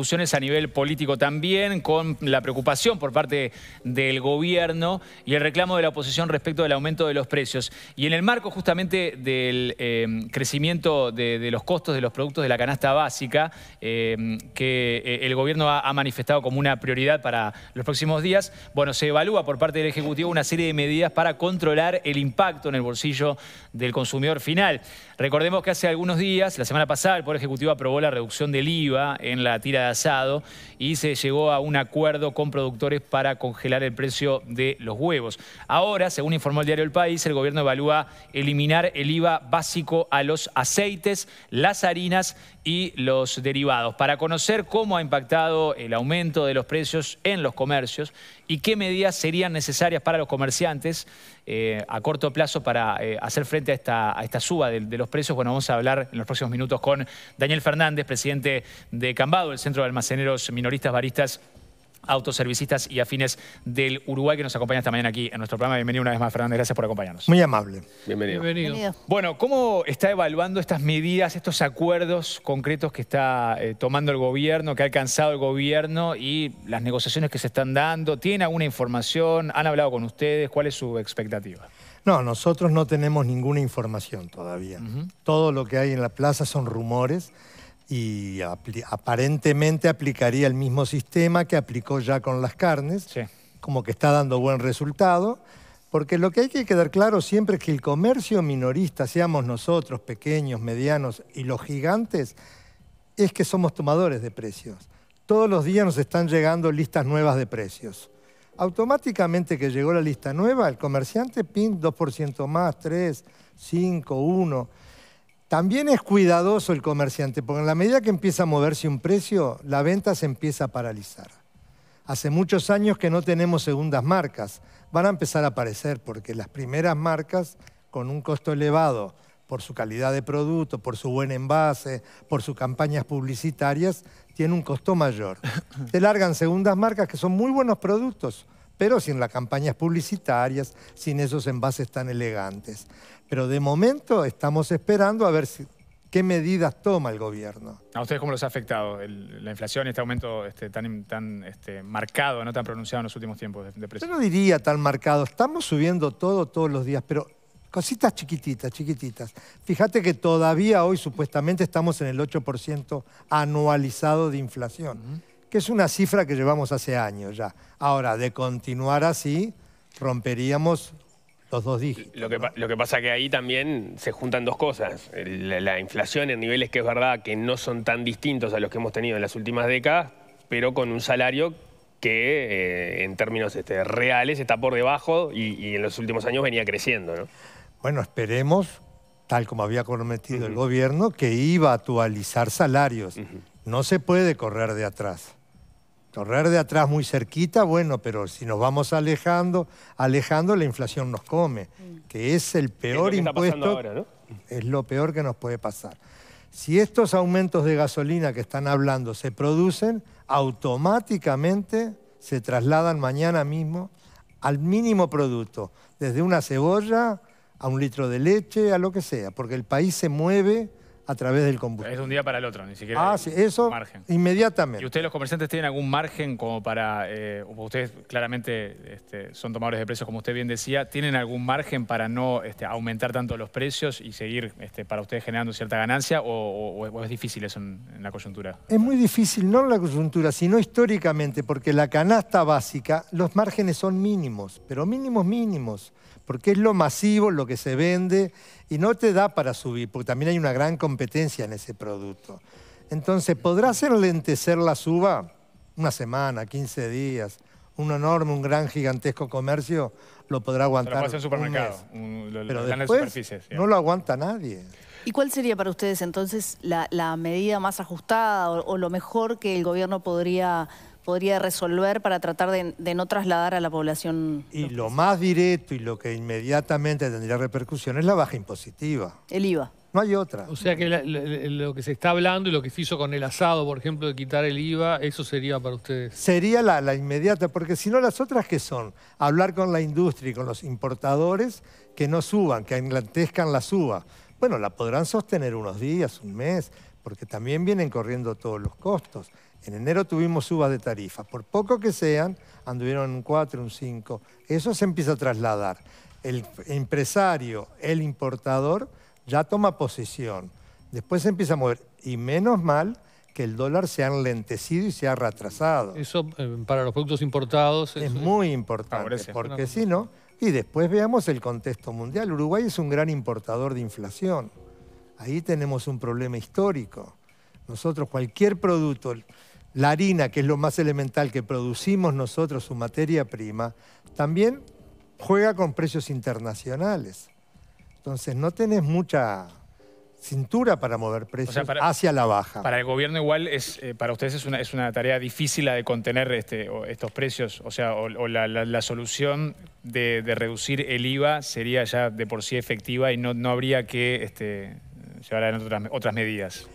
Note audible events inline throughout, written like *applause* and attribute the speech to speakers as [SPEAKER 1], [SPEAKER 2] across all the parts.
[SPEAKER 1] a nivel político también, con la preocupación por parte del gobierno y el reclamo de la oposición respecto del aumento de los precios. Y en el marco justamente del eh, crecimiento de, los costos de los productos de la canasta básica, eh, que eh, el gobierno ha, ha, manifestado como una prioridad para los próximos días, bueno, se evalúa por parte del Ejecutivo una serie de medidas para controlar el impacto en el bolsillo del consumidor final. Recordemos que hace algunos días, la semana pasada, el Poder Ejecutivo aprobó la reducción del IVA en la tira de asado y se llegó a un acuerdo con productores para congelar el precio de los huevos. Ahora, según informó el diario El País, el gobierno evalúa eliminar el IVA básico a los aceites, las harinas y los derivados, para conocer cómo ha impactado el aumento de los precios en los comercios y qué medidas serían necesarias para los comerciantes eh, a corto plazo para eh, hacer frente a esta, a suba de, de, los precios. Bueno, vamos a hablar en los próximos minutos con Daniel Fernández, presidente de Cambado, el Centro de Almaceneros Minoristas Baristas autoservicistas y afines del Uruguay que nos acompaña esta mañana aquí en nuestro programa. Bienvenido una vez más, Fernández. Gracias por acompañarnos.
[SPEAKER 2] Muy amable.
[SPEAKER 1] Bienvenido. Bienvenido. Bueno, ¿cómo está evaluando estas medidas, estos acuerdos concretos que está eh, tomando el gobierno, que ha alcanzado el gobierno y las negociaciones que se están dando? ¿Tiene alguna información? ¿Han hablado con ustedes? ¿Cuál es su expectativa?
[SPEAKER 2] No, nosotros no tenemos ninguna información todavía. Todo lo que hay en la plaza son rumores y aparentemente aplicaría el mismo sistema que aplicó ya con las carnes, como que está dando buen resultado, porque lo que hay que quedar claro siempre es que el comercio minorista, seamos nosotros, pequeños, medianos y los gigantes, es que somos tomadores de precios. Todos los días nos están llegando listas nuevas de precios. Automáticamente que llegó la lista nueva, el comerciante pin 2% más, 3, 5, 1 también es cuidadoso el comerciante, porque en la medida que empieza a moverse un precio, la venta se empieza a paralizar. Hace muchos años que no tenemos segundas marcas. Van a empezar a aparecer porque las primeras marcas, con un costo elevado por su calidad de producto, por su buen envase, por sus campañas publicitarias, tienen un costo mayor. *laughs* Te largan segundas marcas que son muy buenos productos, pero sin las campañas publicitarias, sin esos envases tan elegantes. Pero de momento estamos esperando a ver qué medidas toma el gobierno.
[SPEAKER 1] ¿A ustedes cómo los ha afectado la inflación y este aumento este, tan, tan este, marcado, no tan pronunciado en los últimos tiempos de, precios?
[SPEAKER 2] Yo no diría tan marcado. Estamos subiendo todo todos los días, pero cositas chiquititas, chiquititas. Fíjate que todavía hoy supuestamente estamos en el 8% anualizado de inflación que es una cifra que llevamos hace años ya. Ahora, de continuar así, romperíamos los dos dígitos.
[SPEAKER 3] Lo que, lo que pasa que ahí también se juntan dos cosas. La, inflación en niveles que es verdad que no son tan distintos a los que hemos tenido en las últimas décadas, pero con un salario que eh, en términos este, reales está por debajo y, en los últimos años venía creciendo. ¿no?
[SPEAKER 2] Bueno, esperemos, tal como había prometido el gobierno, que iba a actualizar salarios. No se puede correr de atrás. Correr de atrás muy cerquita, bueno, pero si nos vamos alejando, alejando, la inflación nos come, mm. que es el peor impuesto, es lo peor que nos puede pasar. Si estos aumentos de gasolina que están hablando se producen, automáticamente se trasladan mañana mismo al mínimo producto, desde una cebolla a un litro de leche, a lo que sea, porque el país se mueve a través del combustible.
[SPEAKER 1] Es de un día para el otro, ni siquiera
[SPEAKER 2] ah, sí, eso margen. inmediatamente.
[SPEAKER 1] ¿Y ustedes los comerciantes tienen algún margen como para, eh, ustedes claramente este, son tomadores de precios como usted bien decía, ¿tienen algún margen para no este, aumentar tanto los precios y seguir este, para ustedes generando cierta ganancia o, es difícil eso en, la coyuntura?
[SPEAKER 2] Es muy difícil, no en la coyuntura, sino históricamente, porque la canasta básica, los márgenes son mínimos, pero mínimos mínimos porque es lo masivo, lo que se vende, y no te da para subir, porque también hay una gran competencia en ese producto. Entonces, ¿podrá hacer lentecer la suba? Una semana, 15 días. Un enorme, un gran, gigantesco comercio lo podrá aguantar.
[SPEAKER 1] Pero supermercado,
[SPEAKER 2] Pero después no lo aguanta nadie.
[SPEAKER 4] ¿Y cuál sería para ustedes entonces la, medida más ajustada o, lo mejor que el gobierno podría podría resolver para tratar de, no trasladar a la población?
[SPEAKER 2] Y lo más directo y lo que inmediatamente tendría repercusión es la baja impositiva.
[SPEAKER 4] El IVA.
[SPEAKER 2] No hay otra.
[SPEAKER 5] O sea que lo que se está hablando y lo que se hizo con el asado, por ejemplo, de quitar el IVA, eso sería para ustedes.
[SPEAKER 2] Sería la, la inmediata, porque si no las otras que son, hablar con la industria y con los importadores que no suban, que enlantezcan la suba. Bueno, la podrán sostener unos días, un mes, porque también vienen corriendo todos los costos. En enero tuvimos subas de tarifas. Por poco que sean, anduvieron en un 4, un 5. Eso se empieza a trasladar. El empresario, el importador, ya toma posición. Después se empieza a mover. Y menos mal que el dólar se ha enlentecido y se ha retrasado.
[SPEAKER 5] Eso eh, para los productos importados
[SPEAKER 2] Es
[SPEAKER 5] eso-
[SPEAKER 2] muy importante,
[SPEAKER 1] Favorece.
[SPEAKER 2] porque si no, y después veamos el contexto mundial. Uruguay es un gran importador de inflación. Ahí tenemos un problema histórico. Nosotros cualquier producto, la harina, que es lo más elemental que producimos nosotros, su materia prima, también juega con precios internacionales. Entonces no tenés mucha cintura para mover precios
[SPEAKER 1] para-
[SPEAKER 2] hacia la baja.
[SPEAKER 1] Para el gobierno igual, es, eh, para ustedes es una, es una tarea difícil la de contener este, o estos precios, o sea, o, o la, la- la solución de, de reducir el IVA sería ya de por sí efectiva y no, no habría que este, llevar adelante otras, otras medidas.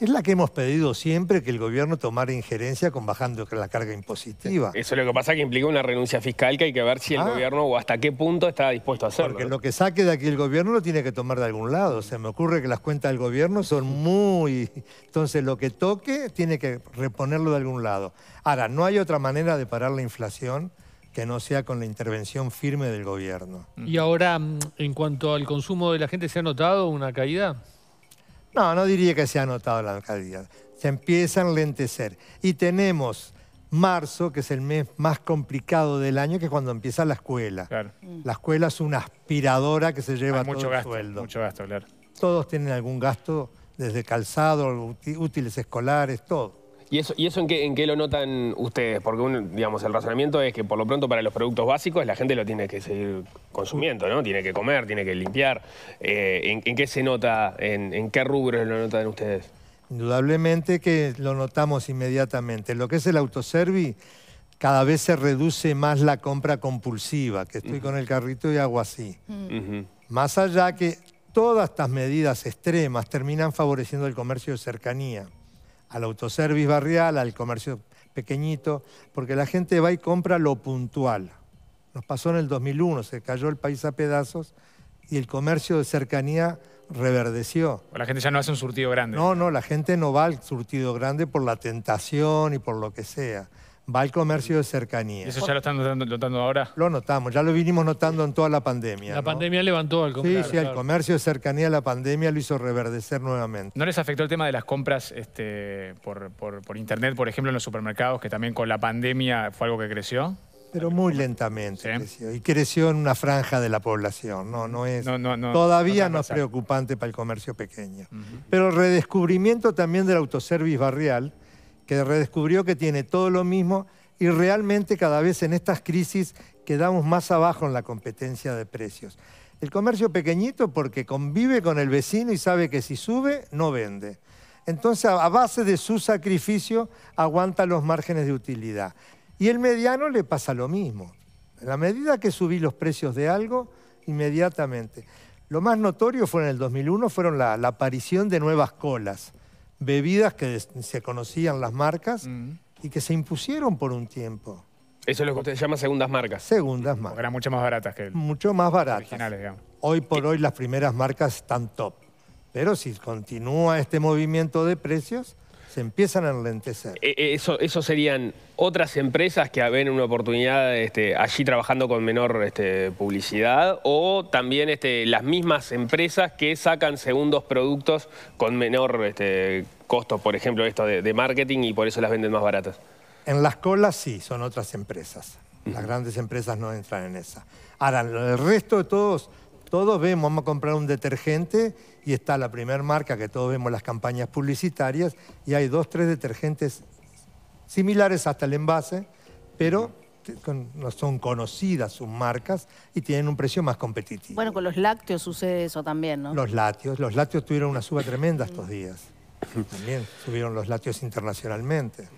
[SPEAKER 2] Es la que hemos pedido siempre que el gobierno tomara injerencia con bajando la carga impositiva.
[SPEAKER 3] Eso es lo que pasa que implica una renuncia fiscal que hay que ver si el
[SPEAKER 2] Ah.
[SPEAKER 3] gobierno o hasta qué punto está dispuesto a hacerlo.
[SPEAKER 2] Porque lo que saque de aquí el gobierno lo tiene que tomar de algún lado. Se me ocurre que las cuentas del gobierno son muy... Entonces lo que toque tiene que reponerlo de algún lado. Ahora, no hay otra manera de parar la inflación que no sea con la intervención firme del gobierno.
[SPEAKER 5] Y ahora, mm, en cuanto al consumo de la gente, ¿se ha notado una caída?
[SPEAKER 2] No, no diría que se ha notado la calidad. Se empieza a enlentecer. Y tenemos marzo, que es el mes más complicado del año, que es cuando empieza la escuela.
[SPEAKER 1] Claro.
[SPEAKER 2] La escuela es una aspiradora que se lleva
[SPEAKER 1] Hay
[SPEAKER 2] todo
[SPEAKER 1] mucho
[SPEAKER 2] el
[SPEAKER 1] gasto,
[SPEAKER 2] sueldo.
[SPEAKER 1] mucho gasto, claro.
[SPEAKER 2] Todos tienen algún gasto, desde calzado, úti- útiles escolares, todo.
[SPEAKER 3] ¿Y eso, y eso en, qué, en qué lo notan ustedes? Porque un- digamos, el razonamiento es que por lo pronto para los productos básicos la gente lo tiene que seguir consumiendo, ¿no? Tiene que comer, tiene que limpiar. Eh, ¿en, en qué se nota? En, en qué rubros lo notan ustedes?
[SPEAKER 2] Indudablemente que lo notamos inmediatamente. Lo que es el autoservi, cada vez se reduce más la compra compulsiva, que estoy con el carrito y hago así.
[SPEAKER 3] Ujú.
[SPEAKER 2] Más allá que todas estas medidas extremas terminan favoreciendo el comercio de cercanía, al autoservice barrial, al comercio pequeñito, porque la gente va y compra lo puntual. Nos pasó en el 2001, se cayó el país a pedazos y el comercio de cercanía reverdeció.
[SPEAKER 1] O la gente ya no hace un surtido grande.
[SPEAKER 2] No, no, la gente no va al surtido grande por la tentación y por lo que sea. Va al comercio de cercanía.
[SPEAKER 1] ¿Y eso ya lo están notando, notando ahora?
[SPEAKER 2] Lo notamos, ya lo vinimos notando en toda la pandemia.
[SPEAKER 5] La
[SPEAKER 2] ¿no?
[SPEAKER 5] pandemia levantó al
[SPEAKER 2] Sí,
[SPEAKER 5] comercio.
[SPEAKER 2] sí, el
[SPEAKER 5] claro.
[SPEAKER 2] comercio de cercanía, la pandemia lo hizo reverdecer nuevamente.
[SPEAKER 1] ¿No les afectó el tema de las compras este, por, por- por internet, por ejemplo, en los supermercados, que también con la pandemia fue algo que creció?
[SPEAKER 2] Pero muy lentamente
[SPEAKER 1] Sí.
[SPEAKER 2] creció. Y creció en una franja de la población. No, no es,
[SPEAKER 1] No, no, no,
[SPEAKER 2] todavía
[SPEAKER 1] no
[SPEAKER 2] no, es preocupante para el comercio pequeño. Pero el redescubrimiento también del autoservice barrial, que redescubrió que tiene todo lo mismo y realmente cada vez en estas crisis quedamos más abajo en la competencia de precios. El comercio pequeñito porque convive con el vecino y sabe que si sube, no vende. Entonces, a base de su sacrificio, aguanta los márgenes de utilidad. Y el mediano le pasa lo mismo. En la medida que subí los precios de algo, inmediatamente. Lo más notorio fue en el 2001, fueron la, la aparición de nuevas colas, bebidas que se conocían las marcas y que se impusieron por un tiempo.
[SPEAKER 3] Eso es lo que ustedes llaman segundas marcas.
[SPEAKER 2] Segundas marcas,
[SPEAKER 1] eran mucho más baratas que el
[SPEAKER 2] mucho más baratas.
[SPEAKER 1] originales, digamos.
[SPEAKER 2] Hoy por hoy las primeras marcas están top. Pero si continúa este movimiento de precios, se empiezan a enlentecer.
[SPEAKER 3] Eh, eh, Eso, eso serían otras empresas que ven una oportunidad este, allí trabajando con menor este, publicidad o también este, las mismas empresas que sacan segundos productos con menor este, costo, por ejemplo, esto de, de marketing y por eso las venden más baratas.
[SPEAKER 2] En las colas sí, son otras empresas. Las grandes empresas no entran en esa. Ahora, el resto de todos, todos vemos, vamos a comprar un detergente y está la primera marca que todos vemos las campañas publicitarias y hay dos, tres detergentes similares hasta el envase, pero no son conocidas sus marcas y tienen un precio más competitivo.
[SPEAKER 4] Bueno, con los lácteos sucede eso también, ¿no?
[SPEAKER 2] Los lácteos, los lácteos tuvieron una suba tremenda estos días. También subieron los lácteos internacionalmente.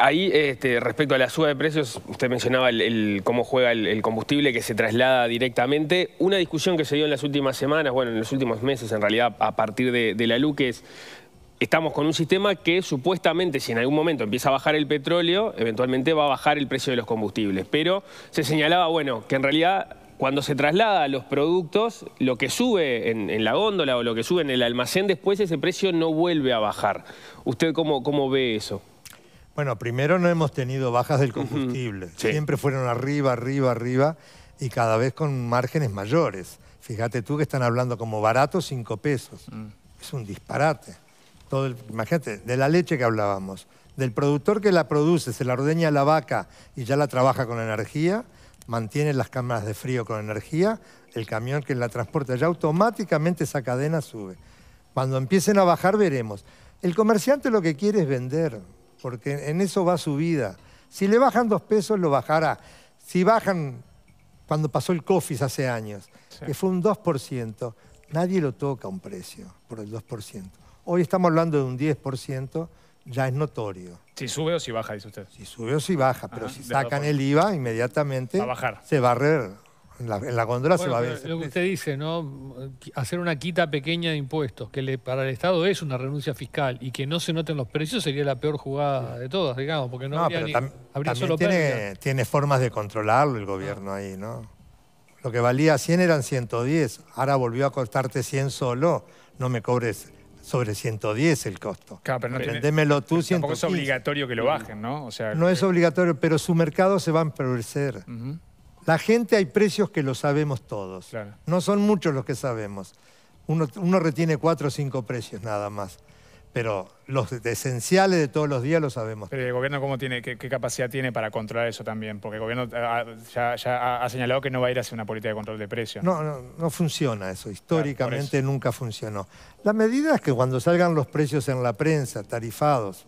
[SPEAKER 3] Ahí, este, respecto a la suba de precios, usted mencionaba el- cómo juega el, combustible que se traslada directamente. Una discusión que se dio en las últimas semanas, bueno, en los últimos meses, en realidad, a partir de, la LUC, es estamos con un sistema que supuestamente, si en algún momento empieza a bajar el petróleo, eventualmente va a bajar el precio de los combustibles. Pero se señalaba, bueno, que en realidad cuando se traslada a los productos, lo que sube en, en la góndola o lo que sube en el almacén, después ese precio no vuelve a bajar. ¿Usted cómo, cómo ve eso?
[SPEAKER 2] Bueno, primero no hemos tenido bajas del combustible.
[SPEAKER 3] Sí.
[SPEAKER 2] Siempre fueron arriba, arriba, arriba y cada vez con márgenes mayores. Fíjate tú que están hablando como barato, cinco pesos. Es un disparate. Todo el- imagínate, de la leche que hablábamos, del productor que la produce, se la ordeña la vaca y ya la trabaja con energía, mantiene las cámaras de frío con energía, el camión que la transporta ya automáticamente esa cadena sube. Cuando empiecen a bajar veremos. El comerciante lo que quiere es vender, porque en eso va su vida. Si le bajan dos pesos, lo bajará. Si bajan, cuando pasó el COFIS hace años, que fue un 2%, nadie lo toca un precio por el 2%. Hoy estamos hablando de un 10%, ya es notorio.
[SPEAKER 1] Si sube o si baja, dice usted.
[SPEAKER 2] Si sube o si baja, pero
[SPEAKER 1] Ajá,
[SPEAKER 2] si sacan el IVA, inmediatamente
[SPEAKER 1] Va a bajar.
[SPEAKER 2] se va a ver. En la, en la góndola se va a
[SPEAKER 5] pero
[SPEAKER 2] ver.
[SPEAKER 5] lo que usted dice, ¿no? Hacer una quita pequeña de impuestos, que le- para el Estado es una renuncia fiscal y que no se noten los precios sería la peor jugada de todas, digamos, porque no,
[SPEAKER 2] No,
[SPEAKER 5] habría
[SPEAKER 2] pero
[SPEAKER 5] ni-
[SPEAKER 2] tam-
[SPEAKER 5] habría
[SPEAKER 2] también
[SPEAKER 5] solo
[SPEAKER 2] tiene, tiene formas de controlarlo el gobierno ahí, ¿no? Lo que valía 100 eran 110, ahora volvió a costarte 100 solo, no me cobres sobre 110 el costo.
[SPEAKER 1] Claro, pero no
[SPEAKER 2] Vendémelo tú
[SPEAKER 1] Tampoco es
[SPEAKER 2] 115.
[SPEAKER 1] obligatorio que lo bajen, ¿no? O sea,
[SPEAKER 2] No es obligatorio, pero su mercado se va a empobrecer. La gente hay precios que lo sabemos todos.
[SPEAKER 1] Claro.
[SPEAKER 2] No son muchos los que sabemos. Uno, uno retiene cuatro o cinco precios nada más. Pero los esenciales de todos los días lo sabemos.
[SPEAKER 1] Pero el gobierno cómo tiene, qué, qué capacidad tiene para controlar eso también, porque el gobierno ah, ya, ya ha- señalado que no va a ir hacia una política de control de precios.
[SPEAKER 2] No, no, no funciona eso. Históricamente
[SPEAKER 1] eso.
[SPEAKER 2] nunca funcionó. La medida es que cuando salgan los precios en la prensa, tarifados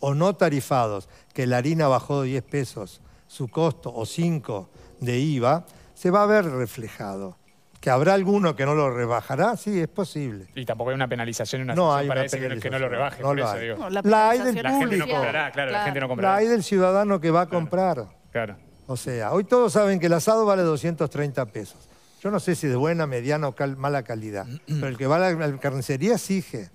[SPEAKER 2] o no tarifados, que la harina bajó 10 pesos, su costo, o 5 de IVA, se va a ver reflejado. ¿Que habrá alguno que no lo rebajará? Sí, es posible.
[SPEAKER 1] Y tampoco hay una penalización una
[SPEAKER 2] No hay
[SPEAKER 1] para
[SPEAKER 2] una
[SPEAKER 1] ese que, no- que no lo rebaje.
[SPEAKER 2] No
[SPEAKER 1] por
[SPEAKER 2] lo
[SPEAKER 1] eso
[SPEAKER 2] hay.
[SPEAKER 1] digo.
[SPEAKER 4] No,
[SPEAKER 2] La hay del
[SPEAKER 4] penalización
[SPEAKER 1] La gente no
[SPEAKER 2] público.
[SPEAKER 1] comprará, claro, la gente no
[SPEAKER 2] La
[SPEAKER 1] comprará.
[SPEAKER 2] hay del ciudadano que va a comprar.
[SPEAKER 1] Claro.
[SPEAKER 2] O sea, hoy todos saben que el asado vale 230 pesos. Yo no sé si de buena, mediana o cal- mala calidad, *clears throat* pero el que va a la, la carnicería exige.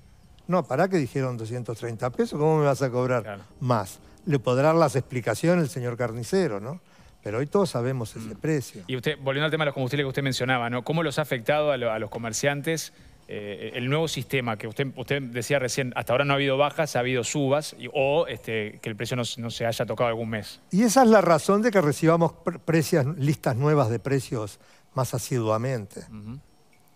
[SPEAKER 2] No, ¿para qué dijeron 230 pesos? ¿Cómo me vas a cobrar
[SPEAKER 1] Claro.
[SPEAKER 2] más? Le podrá dar las explicaciones el señor carnicero, ¿no? Pero hoy todos sabemos ese precio.
[SPEAKER 1] Y usted, volviendo al tema de los combustibles que usted mencionaba, ¿no? ¿Cómo los ha afectado a, lo- a los comerciantes eh, el nuevo sistema que usted, usted decía recién, hasta ahora no ha habido bajas, ha habido subas, y- o este, que el precio no, no se haya tocado algún mes?
[SPEAKER 2] Y esa es la razón de que recibamos pre- precios- listas nuevas de precios más asiduamente.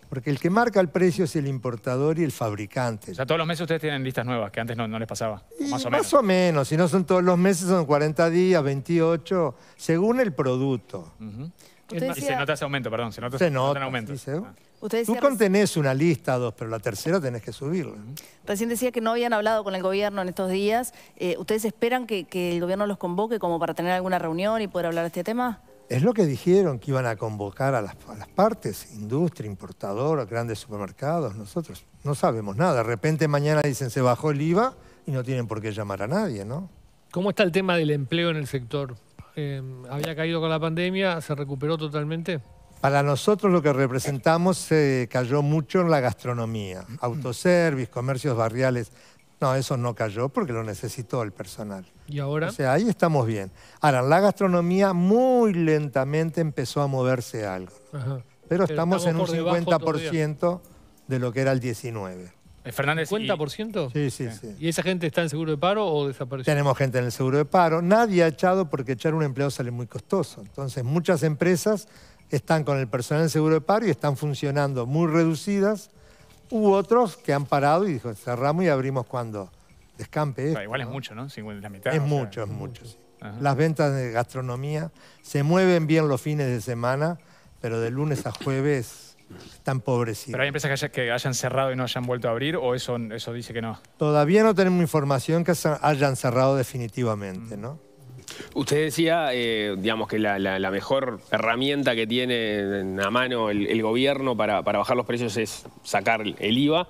[SPEAKER 2] Porque el que marca el precio es el importador y el fabricante.
[SPEAKER 1] O sea, todos los meses ustedes tienen listas nuevas, que antes no, no les pasaba.
[SPEAKER 2] Y
[SPEAKER 1] más o menos.
[SPEAKER 2] Más o menos, si no son todos los meses, son 40 días, 28, según el producto.
[SPEAKER 1] Y se nota ese aumento, perdón, se nota,
[SPEAKER 2] Se sí, se-
[SPEAKER 1] Ah.
[SPEAKER 4] usted
[SPEAKER 2] Tú contenés una lista, dos, pero la tercera tenés que subirla.
[SPEAKER 4] Recién decía que no habían hablado con el gobierno en estos días. Eh, ¿Ustedes esperan que, que el gobierno los convoque como para tener alguna reunión y poder hablar de este tema?
[SPEAKER 2] Es lo que dijeron, que iban a convocar a las, a las partes, industria, importador, grandes supermercados. Nosotros no sabemos nada. De repente mañana dicen se bajó el IVA y no tienen por qué llamar a nadie, ¿no?
[SPEAKER 5] ¿Cómo está el tema del empleo en el sector? Eh, había caído con la pandemia, se recuperó totalmente.
[SPEAKER 2] Para nosotros lo que representamos se cayó mucho en la gastronomía, autoservice, comercios barriales. No, eso no cayó porque lo necesitó el personal.
[SPEAKER 5] Y ahora,
[SPEAKER 2] O sea, ahí estamos bien. Ahora, la gastronomía muy lentamente empezó a moverse algo.
[SPEAKER 5] Ajá.
[SPEAKER 2] Pero estamos en un
[SPEAKER 5] por debajo todavía.
[SPEAKER 2] 50% de lo que era el 19.
[SPEAKER 1] Eh, Fernández, y-
[SPEAKER 5] ¿50%?
[SPEAKER 2] Sí, sí, sí.
[SPEAKER 5] ¿Y esa gente está en seguro de paro o desapareció?
[SPEAKER 2] Tenemos gente en el seguro de paro. Nadie ha echado porque echar un empleado sale muy costoso. Entonces, muchas empresas están con el personal en seguro de paro y están funcionando muy reducidas. Hubo otros que han parado y dijo, cerramos y abrimos cuando descampe esto.
[SPEAKER 1] Igual es
[SPEAKER 2] ¿no?
[SPEAKER 1] mucho, ¿no? 50, la mitad.
[SPEAKER 2] Es
[SPEAKER 1] sea,
[SPEAKER 2] mucho, es mucho. sí. Las ventas de gastronomía se mueven bien los fines de semana, pero de lunes a jueves están empobrecidos.
[SPEAKER 1] ¿Pero hay empresas que, haya- que hayan cerrado y no hayan vuelto a abrir o eso, eso dice que no?
[SPEAKER 2] Todavía no tenemos información que hayan cerrado definitivamente, ¿no?
[SPEAKER 3] Usted decía, eh, digamos, que la, la- la mejor herramienta que tiene a mano el, el gobierno para, para bajar los precios es sacar el IVA.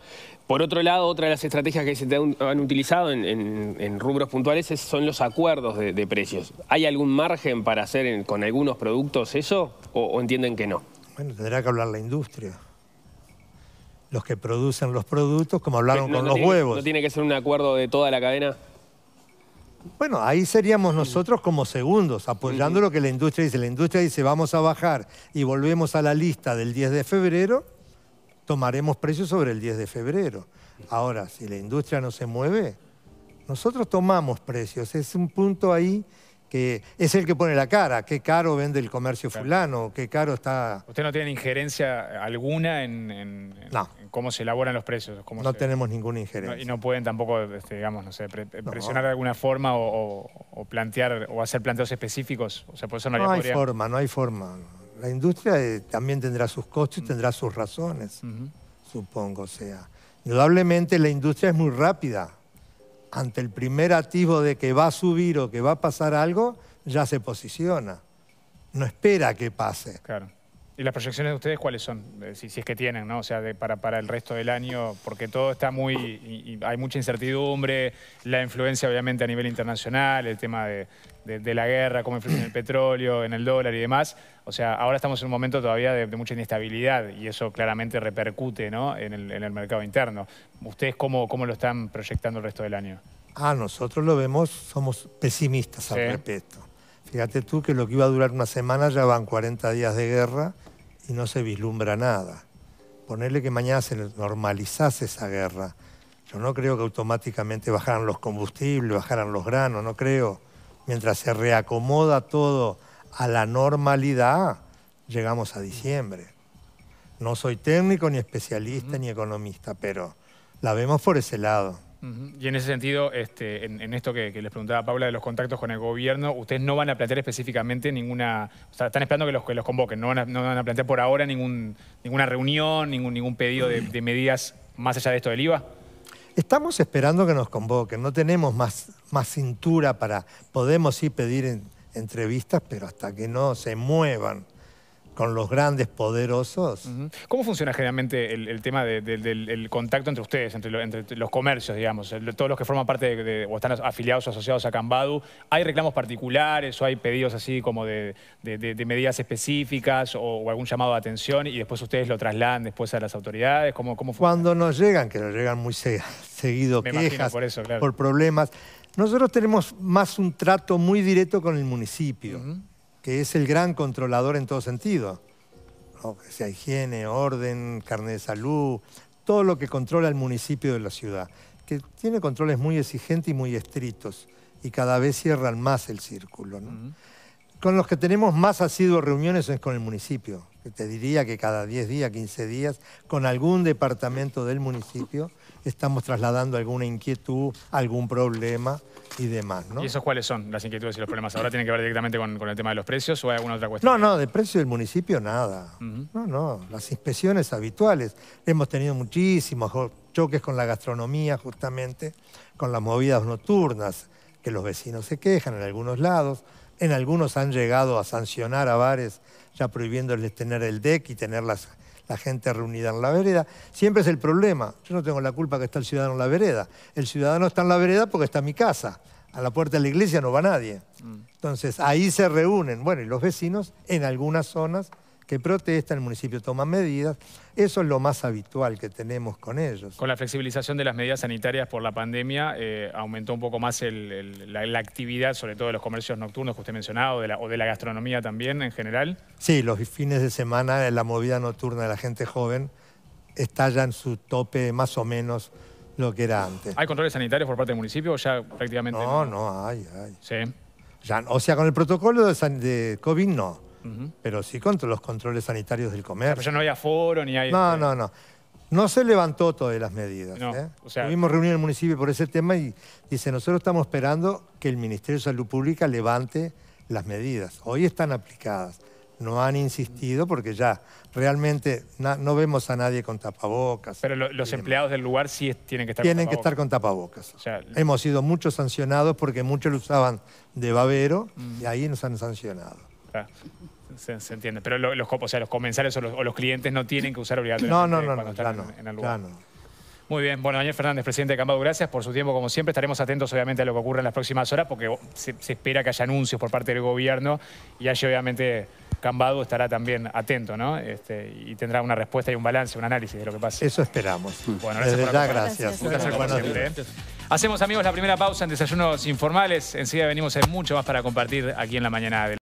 [SPEAKER 3] Por otro lado, otra de las estrategias que se han, utilizado en, en- en rubros puntuales es- son los acuerdos de, de precios. ¿Hay algún margen para hacer en- con algunos productos eso o, o entienden que no?
[SPEAKER 2] Bueno, tendrá que hablar la industria. Los que producen los productos, como hablaron
[SPEAKER 3] No-
[SPEAKER 2] con
[SPEAKER 3] no
[SPEAKER 2] los
[SPEAKER 3] tiene-
[SPEAKER 2] huevos.
[SPEAKER 3] ¿No tiene que ser un acuerdo de toda la cadena?
[SPEAKER 2] Bueno, ahí seríamos nosotros como segundos, apoyando lo que la industria dice. La industria dice, vamos a bajar y volvemos a la lista del 10 de febrero, tomaremos precios sobre el 10 de febrero. Ahora, si la industria no se mueve, Nosotros tomamos precios, es un punto ahí que es el que pone la cara, qué caro vende el comercio fulano, qué caro está...
[SPEAKER 1] ¿Usted no tiene injerencia alguna en, en- en-
[SPEAKER 2] No.
[SPEAKER 1] en cómo se elaboran los precios? cómo
[SPEAKER 2] No
[SPEAKER 1] se-
[SPEAKER 2] tenemos ninguna
[SPEAKER 1] no-
[SPEAKER 2] injerencia.
[SPEAKER 1] y no pueden tampoco, este, digamos, no sé, pre- presionar de alguna forma o, o- o plantear o hacer planteos específicos. O sea, por eso no,
[SPEAKER 2] hay
[SPEAKER 1] podría-
[SPEAKER 2] forma, no hay forma. La industria eh, también tendrá sus costos y tendrá sus razones, supongo. O sea, indudablemente la industria es muy rápida. Ante el primer atisbo de que va a subir o que va a pasar algo, ya se posiciona. No espera que pase.
[SPEAKER 1] Claro. ¿Y las proyecciones de ustedes cuáles son? Eh, Si, si es que tienen, ¿no? O sea, de- para, para el resto del año, porque todo está muy. y- y hay mucha incertidumbre, la influencia, obviamente, a nivel internacional, el tema de, de- de la guerra, cómo influye en el petróleo, en el dólar y demás. O sea, ahora estamos en un momento todavía de, de mucha inestabilidad y eso claramente repercute, ¿no? En el, en el mercado interno. ¿Ustedes cómo, cómo lo están proyectando el resto del año?
[SPEAKER 2] Ah, nosotros lo vemos, somos pesimistas al
[SPEAKER 1] Sí.
[SPEAKER 2] respecto. Fíjate tú que lo que iba a durar una semana ya van 40 días de guerra y no se vislumbra nada. Ponerle que mañana se normalizase esa guerra. Yo no creo que automáticamente bajaran los combustibles, bajaran los granos, no creo. Mientras se reacomoda todo a la normalidad, llegamos a diciembre. No soy técnico, ni especialista, ni economista, pero la vemos por ese lado.
[SPEAKER 1] Y en ese sentido, este, en, esto que, les preguntaba Paula de los contactos con el gobierno, ustedes no van a plantear específicamente ninguna, o sea, están esperando que los, que los convoquen, no van, a, plantear por ahora ninguna reunión, ningún, pedido de, medidas más allá de esto del IVA.
[SPEAKER 2] Estamos esperando que nos convoquen, no tenemos más, cintura para, podemos sí pedir en- entrevistas, pero hasta que no se muevan con los grandes poderosos.
[SPEAKER 1] ¿Cómo funciona generalmente el, el tema de- de- del el contacto entre ustedes, entre, lo- entre los comercios, digamos, todos los que forman parte de, de- o están afiliados o asociados a Cambadu? ¿Hay reclamos particulares o hay pedidos así como de, medidas específicas o, o algún llamado de atención y después ustedes lo trasladan después a las autoridades? ¿Cómo, cómo funciona?
[SPEAKER 2] Cuando nos llegan, que nos llegan muy se- seguido
[SPEAKER 1] Me
[SPEAKER 2] quejas
[SPEAKER 1] por eso, claro.
[SPEAKER 2] por problemas, nosotros tenemos más un trato muy directo con el municipio, que es el gran controlador en todo sentido. ¿no? Que sea higiene, orden, carnet de salud, todo lo que controla el municipio de la ciudad, que tiene controles muy exigentes y muy estrictos, y cada vez cierran más el círculo. ¿no? Con los que tenemos más asiduas reuniones es con el municipio, que te diría que cada 10 días, 15 días, con algún departamento del municipio, estamos trasladando alguna inquietud, algún problema y demás. ¿no?
[SPEAKER 1] ¿Y esos cuáles son las inquietudes y los problemas? ¿Ahora tienen que ver directamente con, con el tema de los precios o hay alguna otra cuestión?
[SPEAKER 2] No, no, de precio del municipio nada. No, no, las inspecciones habituales. Hemos tenido muchísimos choques con la gastronomía, justamente, con las movidas nocturnas, que los vecinos se quejan en algunos lados. En algunos han llegado a sancionar a bares ya prohibiéndoles tener el deck y tener las- la gente reunida en la vereda. Siempre es el problema. Yo no tengo la culpa que está el ciudadano en la vereda. El ciudadano está en la vereda porque está en mi casa. A la puerta de la iglesia no va nadie. Entonces ahí se reúnen, bueno, y los vecinos en algunas zonas que protestan, el municipio toma medidas. Eso es lo más habitual que tenemos con ellos.
[SPEAKER 1] Con la flexibilización de las medidas sanitarias por la pandemia, eh, aumentó un poco más el- el- la, la actividad, sobre todo de los comercios nocturnos que usted mencionaba, o de, la, o de la gastronomía también en general.
[SPEAKER 2] Sí, los fines de semana la movida nocturna de la gente joven está ya en su tope más o menos lo que era antes.
[SPEAKER 1] ¿Hay controles sanitarios por parte del municipio o ya prácticamente
[SPEAKER 2] No, no, hay, hay.
[SPEAKER 1] Sí.
[SPEAKER 2] Ya, o sea, con el protocolo de, de COVID no, pero sí contra los controles sanitarios del
[SPEAKER 1] Pero
[SPEAKER 2] comercio.
[SPEAKER 1] ya no hay aforo ni hay...
[SPEAKER 2] No,
[SPEAKER 1] este,
[SPEAKER 2] no, no. No se levantó todas las medidas.
[SPEAKER 1] No,
[SPEAKER 2] ¿eh?
[SPEAKER 1] o sea-
[SPEAKER 2] Tuvimos reunión en el municipio por ese tema y dice, nosotros estamos esperando que el Ministerio de Salud Pública levante las medidas. Hoy están aplicadas. No han insistido porque ya realmente na- no vemos a nadie con tapabocas.
[SPEAKER 1] Pero lo- los empleados del lugar sí tienen que estar
[SPEAKER 2] Tienen
[SPEAKER 1] con
[SPEAKER 2] que estar
[SPEAKER 1] tapabocas.
[SPEAKER 2] con tapabocas.
[SPEAKER 1] O sea,
[SPEAKER 2] Hemos sido muchos sancionados porque muchos lo usaban de babero y ahí nos han sancionado.
[SPEAKER 1] Claro, se, se entiende. Pero lo- los, o sea, los comensales o los, o los clientes no tienen que usar obligatoriamente
[SPEAKER 2] no, no,
[SPEAKER 1] cuando
[SPEAKER 2] no,
[SPEAKER 1] están en- en el lugar. Muy bien, bueno, Daniel Fernández, presidente de Cambado, gracias por su tiempo como siempre. Estaremos atentos obviamente a lo que ocurra en las próximas horas porque se, se espera que haya anuncios por parte del gobierno y allí obviamente Cambado estará también atento, ¿no? Este, y tendrá una respuesta y un balance, un análisis de lo que pasa.
[SPEAKER 2] Eso esperamos.
[SPEAKER 1] Bueno, gracias por acompañarnos.
[SPEAKER 2] gracias.
[SPEAKER 1] Un placer como siempre. ¿eh? Hacemos amigos la primera pausa en Desayunos Informales. Enseguida venimos en mucho más para compartir aquí en la mañana de la